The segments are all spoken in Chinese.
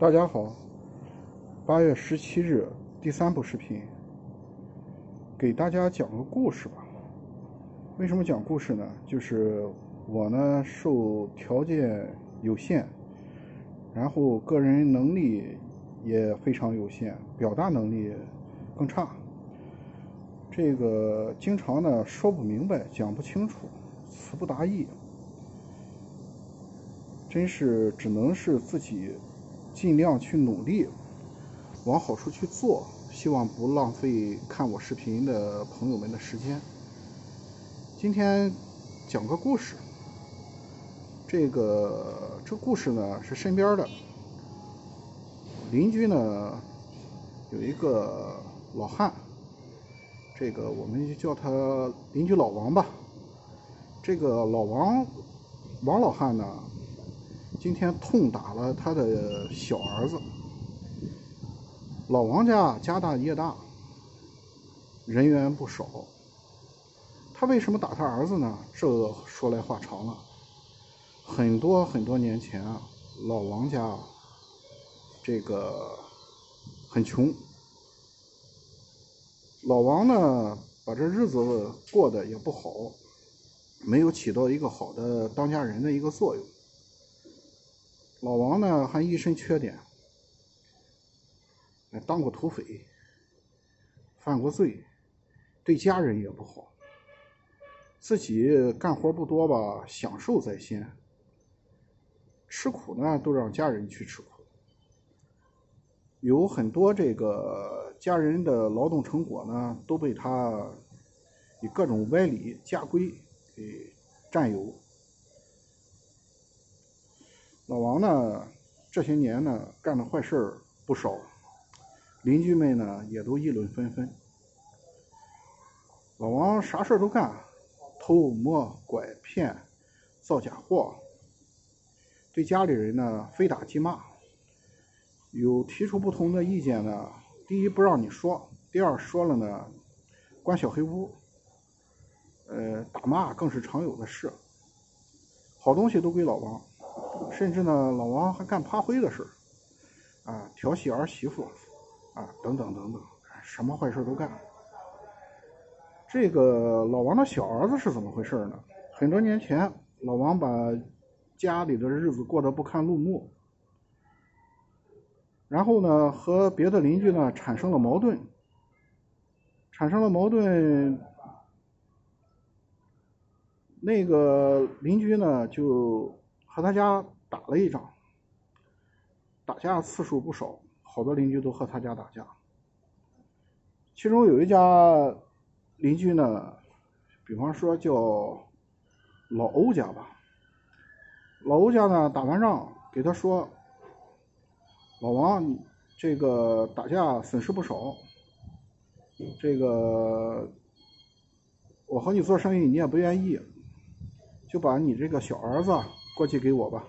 大家好，八月十七日第三部视频，给大家讲个故事吧。为什么讲故事呢？就是我呢受条件有限，然后个人能力也非常有限，表达能力更差。这个经常呢说不明白，讲不清楚，词不达意，真是只能是自己尽量去努力，往好处去做，希望不浪费看我视频的朋友们的时间。今天讲个故事，这个这故事呢是身边的邻居呢有一个老汉。这个我们就叫他邻居老王吧。这个老王，王老汉呢，今天痛打了他的小儿子。老王家家大业大，人员不少。他为什么打他儿子呢？这说来话长了。很多很多年前啊，老王家这个很穷。老王呢，把这日子过得也不好，没有起到一个好的当家人的一个作用。老王呢，还一身缺点，当过土匪，犯过罪，对家人也不好，自己干活不多吧，享受在先，吃苦呢都让家人去吃苦。有很多这个家人的劳动成果呢，都被他以各种歪理家规给占有。老王呢，这些年呢干的坏事不少，邻居们呢也都议论纷纷。老王啥事都干，偷摸拐骗，造假货，对家里人呢非打即骂。有提出不同的意见呢，第一不让你说，第二说了呢，关小黑屋，呃，打骂更是常有的事。好东西都归老王，甚至呢，老王还干趴灰的事啊，调戏儿媳妇，啊，等等等等，什么坏事都干。这个老王的小儿子是怎么回事呢？很多年前，老王把家里的日子过得不堪入目。然后呢，和别的邻居呢产生了矛盾，产生了矛盾，那个邻居呢就和他家打了一仗，打架次数不少，好多邻居都和他家打架。其中有一家邻居呢，比方说叫老欧家吧，老欧家呢打完仗给他说。老王，你这个打架损失不少。这个我和你做生意，你也不愿意，就把你这个小儿子过继给我吧，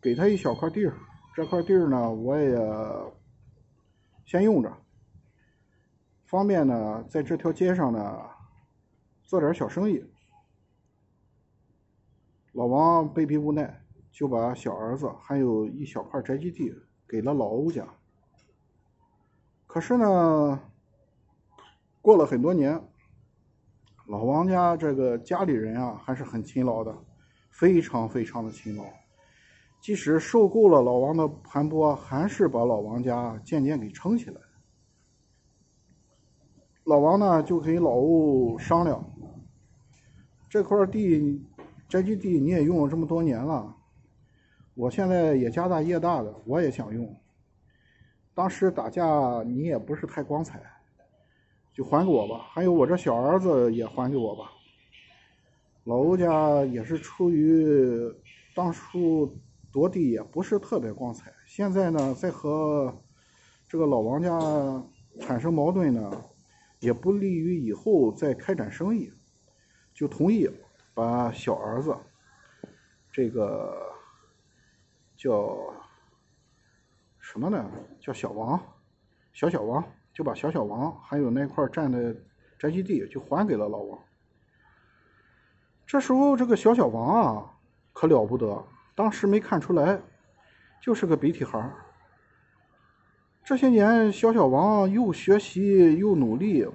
给他一小块地儿。这块地儿呢，我也先用着，方便呢，在这条街上呢做点小生意。老王被逼无奈。就把小儿子还有一小块宅基地给了老欧家。可是呢，过了很多年，老王家这个家里人啊还是很勤劳的，非常非常的勤劳。即使受够了老王的盘剥，还是把老王家渐渐给撑起来。老王呢就跟老欧商量：这块地宅基地你也用了这么多年了。我现在也家大业大的，我也想用。当时打架你也不是太光彩，就还给我吧。还有我这小儿子也还给我吧。老欧家也是出于当初夺地也不是特别光彩，现在呢再和这个老王家产生矛盾呢，也不利于以后再开展生意，就同意把小儿子这个。叫什么呢？叫小王，小小王就把小小王还有那块占的宅基地就还给了老王。这时候这个小小王啊，可了不得，当时没看出来，就是个鼻涕孩儿。这些年，小小王又学习又努力，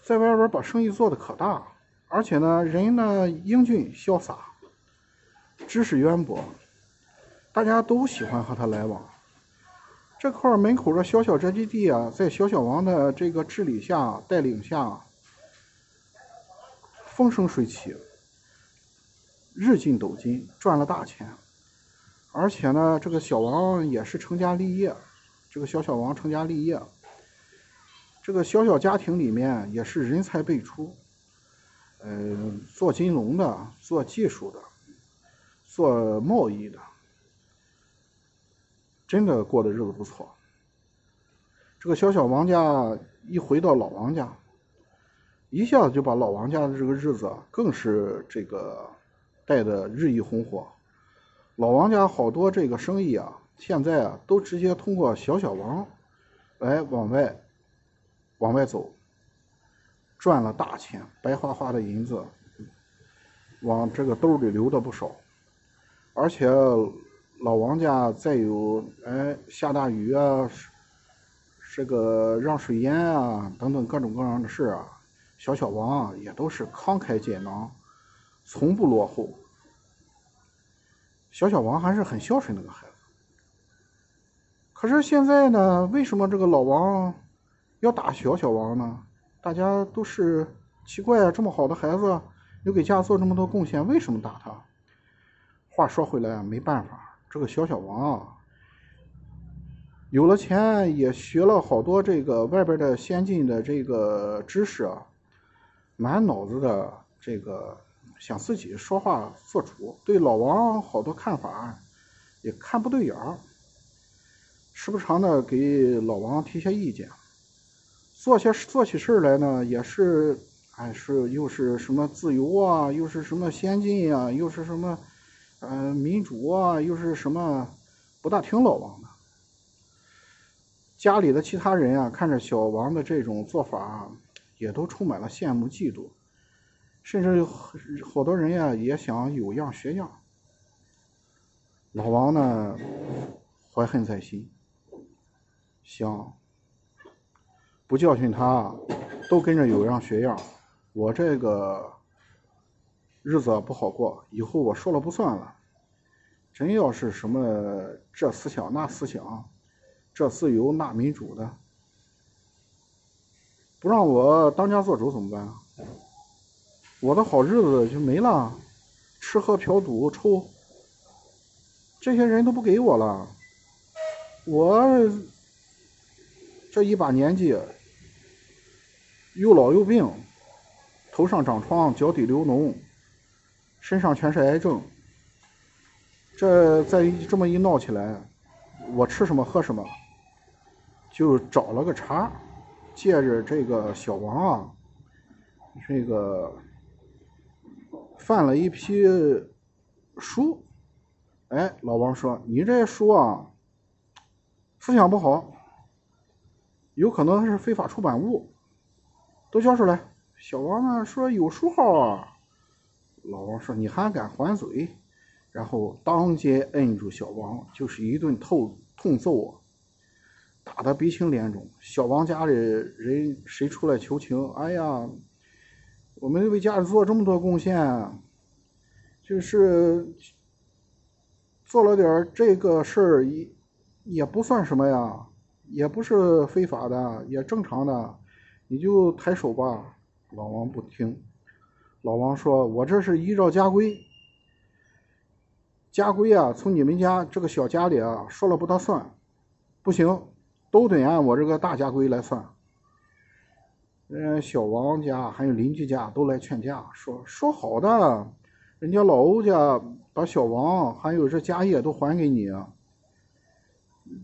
在外边把生意做得可大，而且呢，人呢英俊潇洒，知识渊博，大家都喜欢和他来往。这块门口的小小宅基地啊，在小小王的这个治理下、带领下，风生水起，日进斗金，赚了大钱。而且呢，这个小王也是成家立业，这个小小王成家立业，这个小小家庭里面也是人才辈出，呃，做金融的，做技术的，做贸易的，真的过的日子不错。这个小小王家一回到老王家，一下子就把老王家的这个日子更是这个带的日益红火。老王家好多这个生意啊，现在啊都直接通过小小王来往外往外走，赚了大钱，白花花的银子往这个兜里流的不少。而且老王家再有哎下大雨啊，这个让水淹啊等等各种各样的事啊，小小王啊也都是慷慨解囊，从不落后。小小王还是很孝顺那个孩子，可是现在呢，为什么这个老王要打小小王呢？大家都是奇怪啊，这么好的孩子，又给家做这么多贡献，为什么打他？话说回来，没办法，这个小小王啊，有了钱，也学了好多这个外边的先进的这个知识啊，满脑子的这个。想自己说话做主，对老王好多看法也看不对眼儿，时不常的给老王提些意见。做些做起事儿来呢，也是哎是又是什么自由啊，又是什么先进啊，又是什么嗯民主啊，又是什么不大听老王的。家里的其他人啊，看着小王的这种做法，也都充满了羡慕嫉妒。甚至有好多人呀，也想有样学样。老王呢，怀恨在心，想不教训他，都跟着有样学样，我这个日子不好过，以后我说了不算了。真要是什么这思想那思想，这自由那民主的，不让我当家做主怎么办？我的好日子就没了，吃喝嫖赌抽，这些人都不给我了。我这一把年纪，又老又病，头上长疮，脚底流脓，身上全是癌症。这再这么一闹起来，我吃什么喝什么，就找了个茬，借着这个小王啊，这个。犯了一批书，哎，老王说：“你这书啊，思想不好，有可能是非法出版物，都交出来。”小王呢说：“有书号啊。”老王说：“你还敢还嘴？”然后当街摁住小王，就是一顿痛痛揍啊，打得鼻青脸肿。小王家里人谁出来求情？哎呀！我们为家里做这么多贡献，就是做了点这个事儿，也也不算什么呀，也不是非法的，也正常的，你就抬手吧。老王不听，老王说：“我这是依照家规，家规啊，从你们家这个小家里啊说了不得算，不行，都得按我这个大家规来算。”嗯，小王家还有邻居家都来劝架，说说好的，人家老欧家把小王还有这家业都还给你，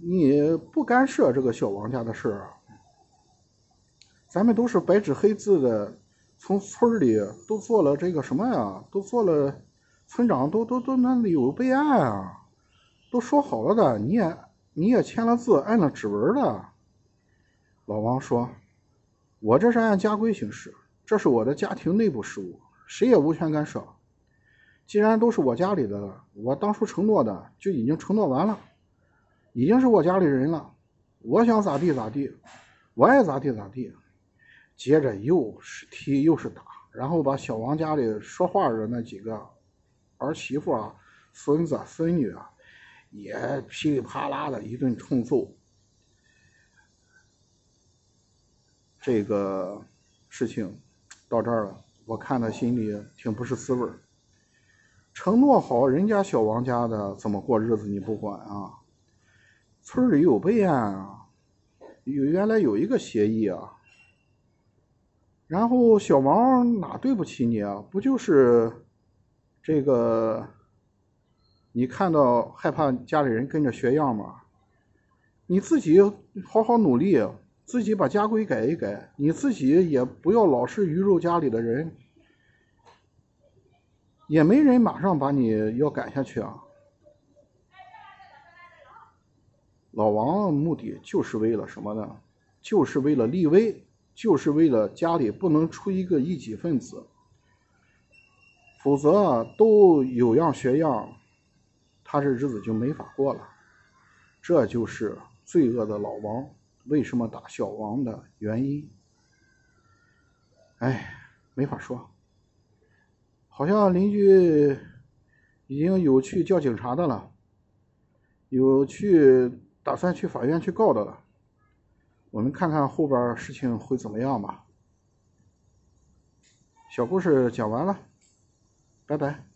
你不干涉这个小王家的事儿。咱们都是白纸黑字的，从村里都做了这个什么呀？都做了，村长都都都那里有备案啊，都说好了的，你也你也签了字，按了指纹的。老王说。我这是按家规行事，这是我的家庭内部事务，谁也无权干涉。既然都是我家里的了，我当初承诺的就已经承诺完了，已经是我家里人了，我想咋地咋地，我爱咋地咋地。接着又是踢又是打，然后把小王家里说话的那几个儿媳妇啊、孙子、孙女啊，也噼里啪啦的一顿冲揍。这个事情到这儿了，我看他心里挺不是滋味儿。承诺好人家小王家的怎么过日子你不管啊？村里有备案啊，有原来有一个协议啊。然后小王哪对不起你啊？不就是这个？你看到害怕家里人跟着学样吗？你自己好好努力，自己把家规改一改，你自己也不要老是鱼肉家里的人，也没人马上把你要赶下去啊。老王目的就是为了什么呢？就是为了立威。就是为了家里不能出一个异己分子，否则啊都有样学样，他这日子就没法过了。这就是罪恶的老王为什么打小王的原因。哎，没法说。好像邻居已经有去叫警察的了，有去打算去法院去告的了。我们看看后边事情会怎么样吧。小故事讲完了，拜拜。